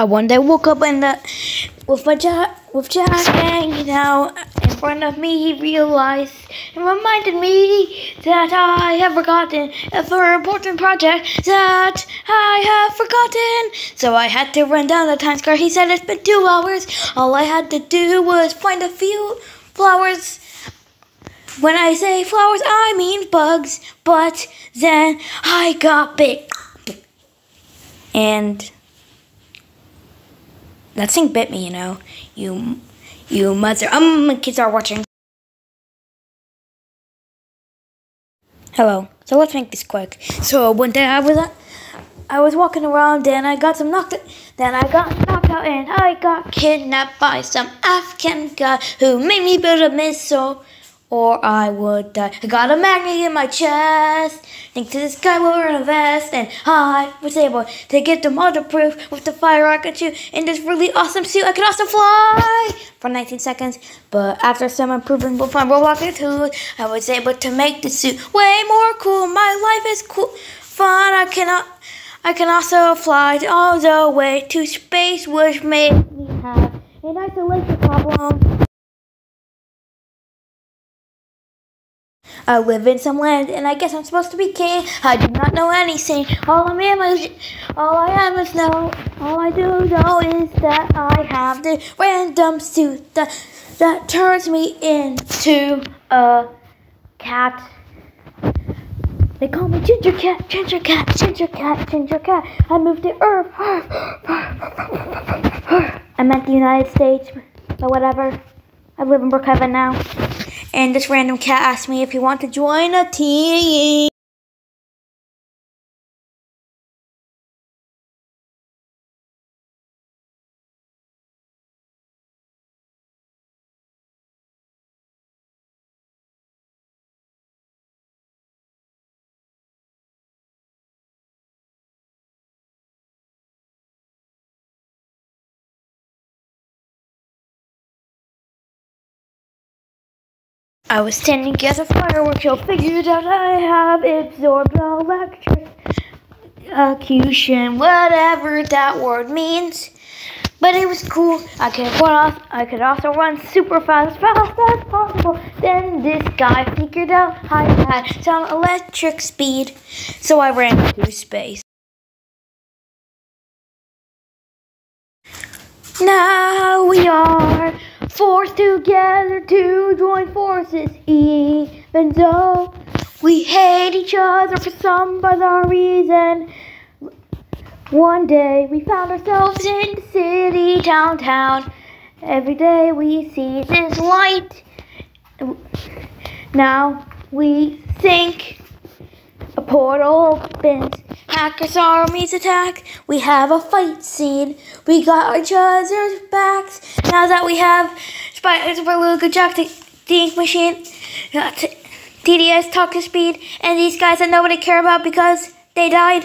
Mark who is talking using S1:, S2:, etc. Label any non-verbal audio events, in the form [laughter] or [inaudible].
S1: I one day woke up in the uh, with my Jack with Jack hanging out in front of me. He realized and reminded me that I have forgotten a very important project that I have forgotten. So I had to run down the time square. He said it's been two hours. All I had to do was find a few flowers. When I say flowers, I mean bugs. But then I got big. And that thing bit me, you know. You, you mother. Um, kids are watching. Hello. So let's make this quick. So one day I was, uh, I was walking around and I got some knocked. Then I got knocked out and I got kidnapped by some Afghan guy who made me build a missile or I would die. I got a magnet in my chest, thanks to this guy wearing a vest, and I was able to get the waterproof with the fire rocket suit in this really awesome suit. I could also fly for 19 seconds, but after some improvement with my Roblox tools, I was able to make the suit way more cool. My life is cool, fun. I cannot. I can also fly all the way to space, which made me have an isolation problem. I live in some land, and I guess I'm supposed to be king. I do not know anything. All I am is, all I am is know. All I do know is that I have the random suit that that turns me into a cat. They call me Ginger Cat, Ginger Cat, Ginger Cat, Ginger Cat. I moved to Earth. [sighs] I'm the United States, but whatever. I live in Brookhaven now. And this random cat asked me if he wanted to join a team. I was standing at a fireworks show, figured out I have absorbed electric electrocution, whatever that word means. But it was cool. I could run off. I could also run super fast, as fast as possible. Then this guy figured out I had some electric speed, so I ran through space. Now we are forced together to even though we hate each other for some bizarre reason. One day we found ourselves in the city downtown. Every day we see this light. Now we think a portal opens. Hackers armies attack. We have a fight scene. We got each other's backs. Now that we have Spider Super Luke, Jack the Ink Machine, uh, TDS Talk to Speed, and these guys that nobody care about because they died.